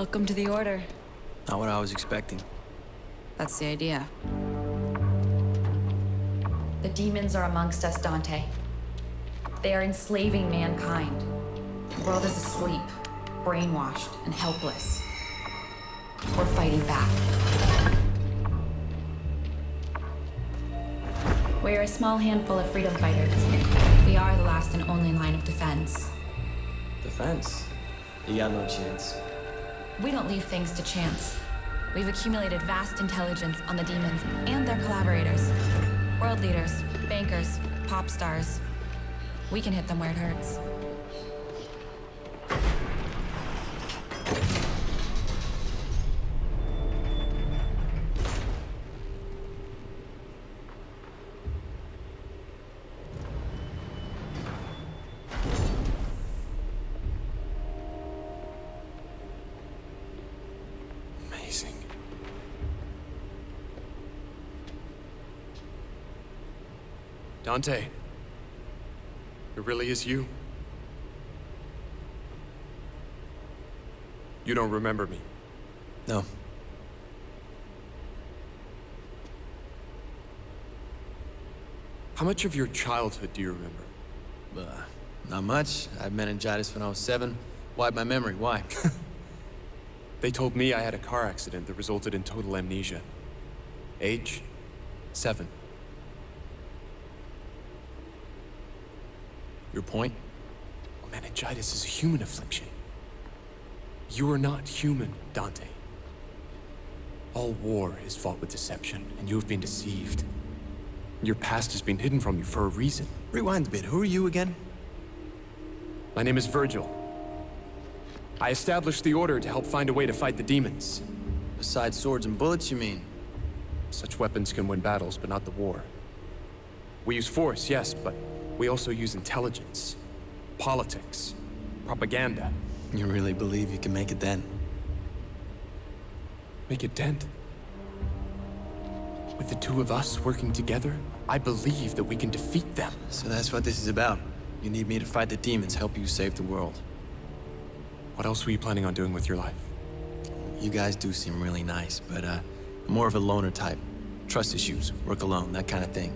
Welcome to the Order. Not what I was expecting. That's the idea. The demons are amongst us, Dante. They are enslaving mankind. The world is asleep, brainwashed, and helpless. We're fighting back. We're a small handful of freedom fighters. We are the last and only line of defense. Defense? You got no chance. We don't leave things to chance. We've accumulated vast intelligence on the demons and their collaborators. World leaders, bankers, pop stars. We can hit them where it hurts. Dante. It really is you. You don't remember me. No. How much of your childhood do you remember? Uh, not much. I had meningitis when I was seven. Wiped my memory. Why? They told me I had a car accident that resulted in total amnesia. Age? Seven. Your point? Meningitis is a human affliction. You are not human, Dante. All war is fought with deception, and you have been deceived. Your past has been hidden from you for a reason. Rewind a bit. Who are you again? My name is Vergil. I established the Order to help find a way to fight the demons. Besides swords and bullets, you mean? Such weapons can win battles, but not the war. We use force, yes, but we also use intelligence, politics, propaganda. You really believe you can make a dent? Make a dent. With the two of us working together, I believe that we can defeat them. So that's what this is about. You need me to fight the demons, help you save the world. What else were you planning on doing with your life? You guys do seem really nice, but uh, I'm more of a loner type. Trust issues, work alone, that kind of thing.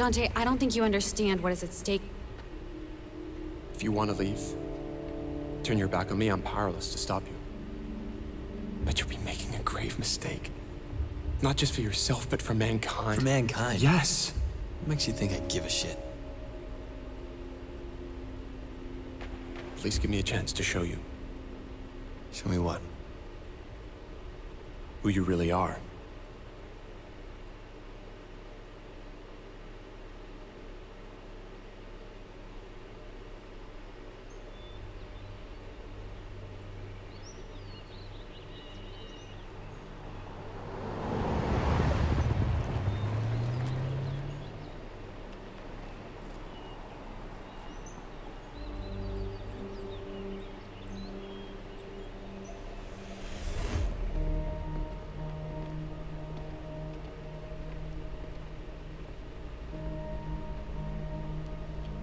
Dante, I don't think you understand what is at stake. If you want to leave, turn your back on me, I'm powerless to stop you. But you'll be making a grave mistake. Not just for yourself, but for mankind. For mankind? Yes. What makes you think I give a shit? Please give me a chance to show you Show me what? who you really are.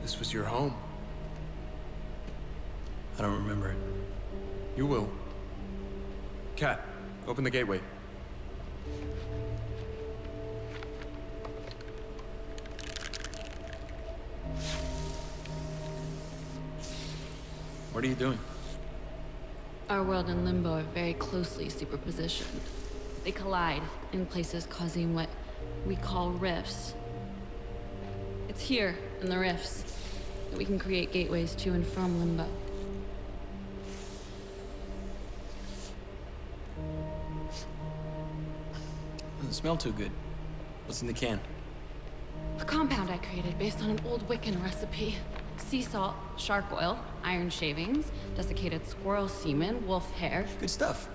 This was your home. I don't remember it. You will. Kat, open the gateway. What are you doing? Our world and Limbo are very closely superpositioned. They collide in places causing what we call rifts. It's here, in the rifts, that we can create gateways to and from Limbo. Doesn't smell too good. What's in the can? A compound I created based on an old Wiccan recipe. Sea salt, shark oil, iron shavings, desiccated squirrel semen, wolf hair. Good stuff.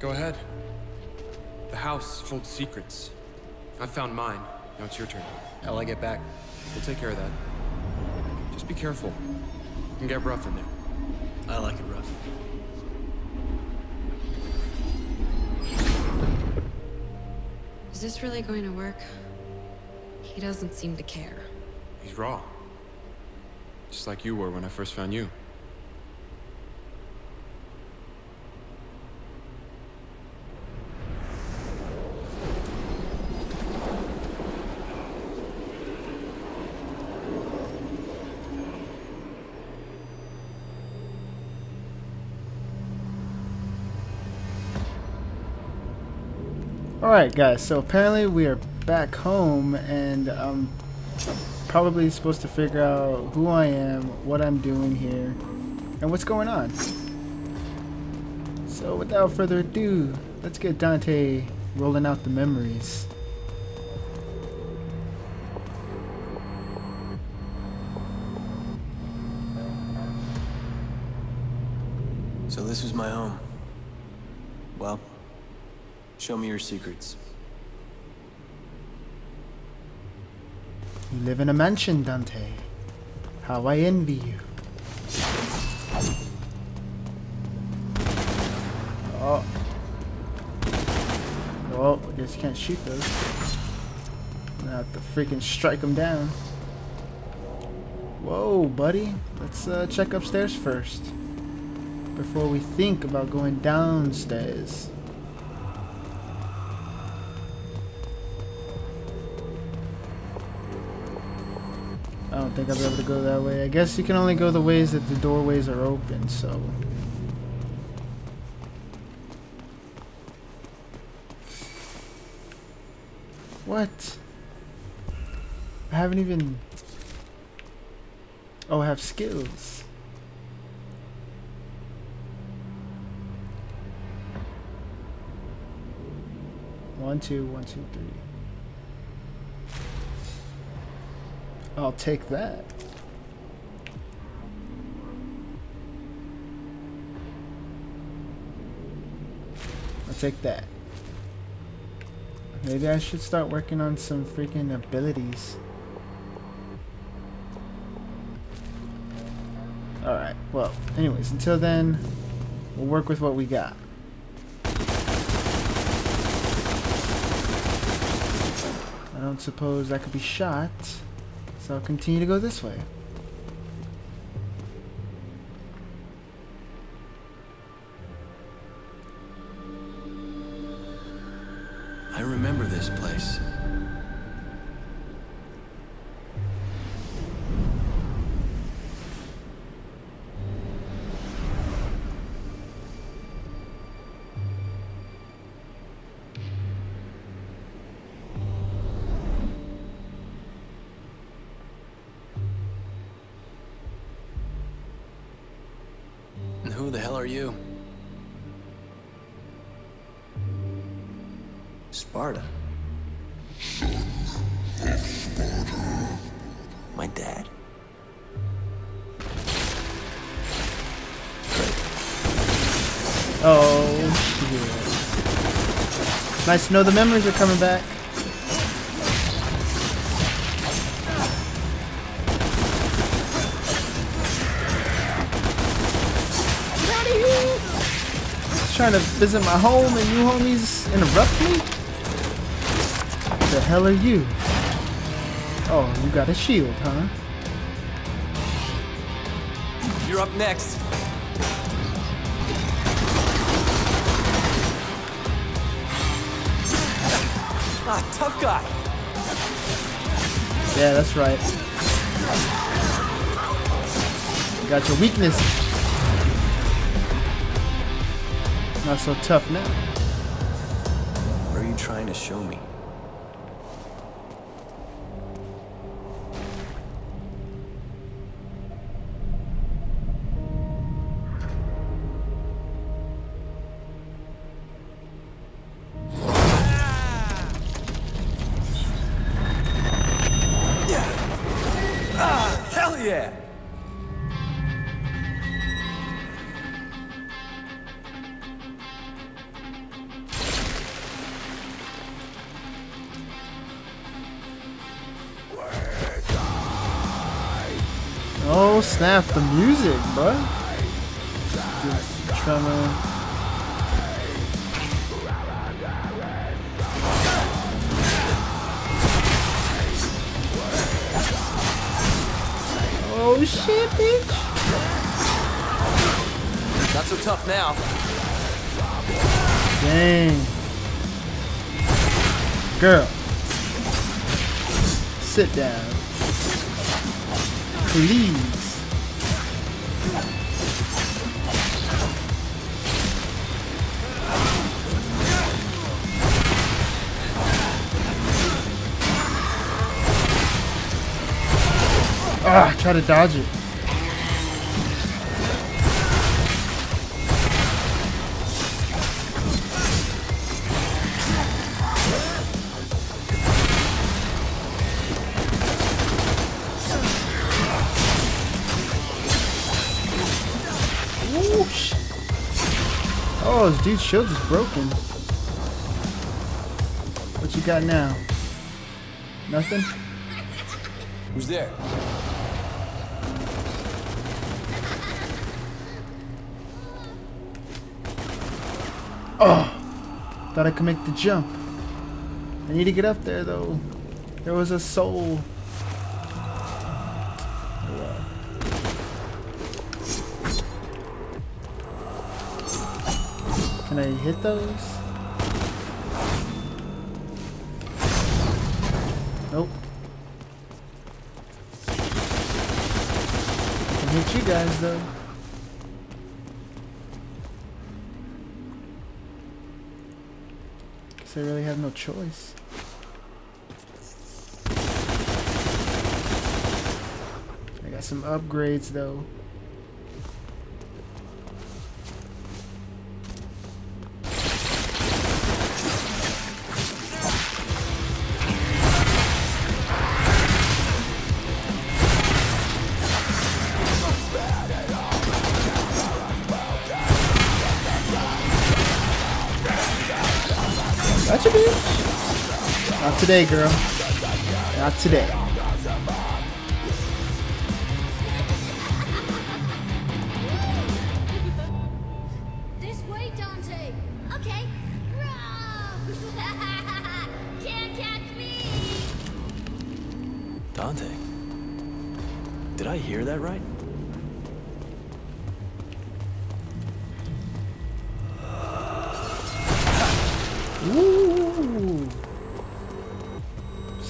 Go ahead. The house holds secrets. I found mine. Now it's your turn. How'll I get back? We'll take care of that. Just be careful. It can get rough in there. I like it rough. Is this really going to work? He doesn't seem to care. He's raw. Just like you were when I first found you. Alright guys, so apparently we are back home and I'm probably supposed to figure out who I am, what I'm doing here, and what's going on. So without further ado, let's get Dante rolling out the memories. So this was my home. Well, show me your secrets. You live in a mansion, Dante. How I envy you. Oh. Well, I guess you can't shoot those. I have to freaking strike them down. Whoa, buddy. Let's uh, check upstairs first. Before we think about going downstairs. I'll be able to go that way. I guess you can only go the ways that the doorways are open, so... What? I haven't even... Oh, I have skills. One, two, one, two, three. I'll take that. I'll take that. Maybe I should start working on some freaking abilities. Alright, well, anyways, until then, we'll work with what we got. I don't suppose I could be shot, so continue to go this way. You? Sparda. My dad. Oh, shit. Nice to know the memories are coming back. Just trying to visit my home and you homies interrupt me? The hell are you? Oh, you got a shield, huh? You're up next. Ah, tough guy. Yeah, that's right. Got your weakness. Not so tough now. What are you trying to show me? Oh snap, the music, bro. Just trying to... Oh shit, bitch. Not so tough now. Dang. Girl. Sit down. Please. Ah, caridade. Oh, this dude's shield is broken. What you got now? Nothing? Who's there? Oh! Thought I could make the jump. I need to get up there though. There was a soul. Can I hit those? Nope. I Can hit you guys though. Guess I really have no choice. I got some upgrades though. Today, girl. Not today. This way, Dante. Okay. Can't catch me. Dante. Did I hear that right?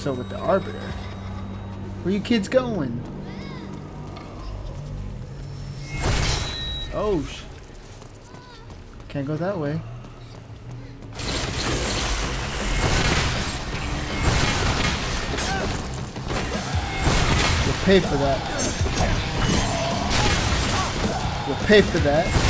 So with the arbiter, where you kids going? Oh, can't go that way. You'll pay for that. You'll pay for that.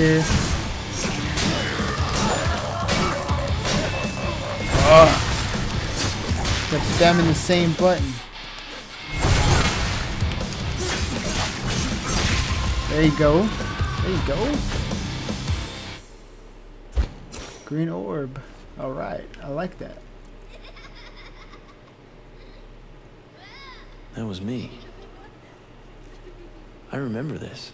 Here. Ugh. Kept the same button. There you go. There you go. Green orb. Alright, I like that. That was me. I remember this.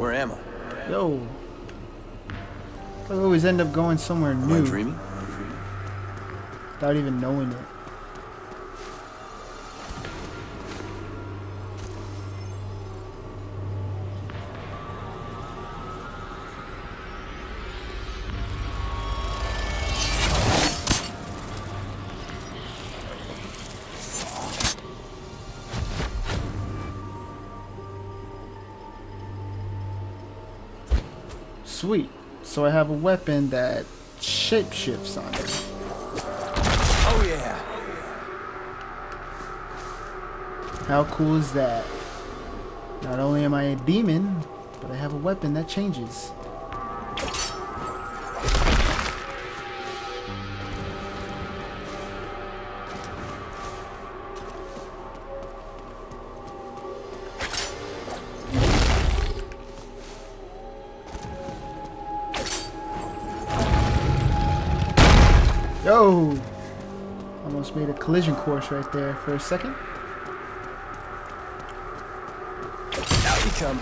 Where am I? Yo. I always end up going somewhere Am I new dreaming? without even knowing it. Sweet. So I have a weapon that shapeshifts on it. Oh yeah. How cool is that? Not only am I a demon, but I have a weapon that changes. Yo! Almost made a collision course right there for a second. Out you come.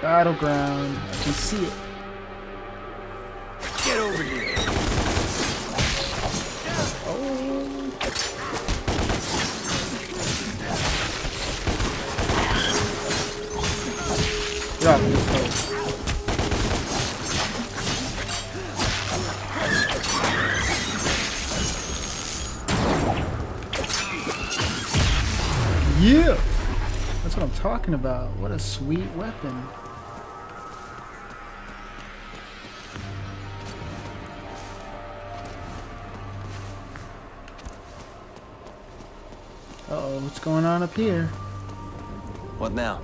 Battleground. I can see it. Yeah! That's what I'm talking about. What a sweet weapon. Uh-oh, what's going on up here? What now?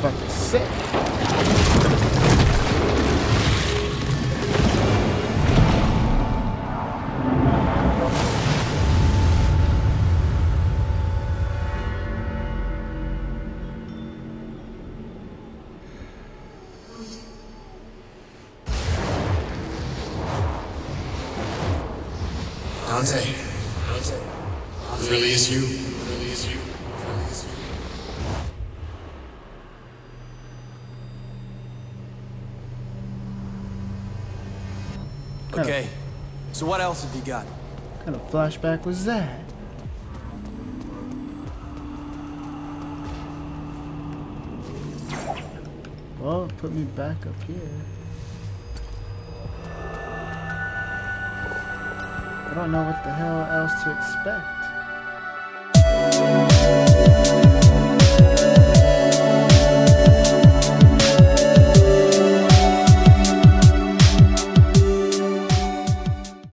Oh, I Okay. So what else have you got? What kind of flashback was that? Well, put me back up here. I don't know what the hell else to expect.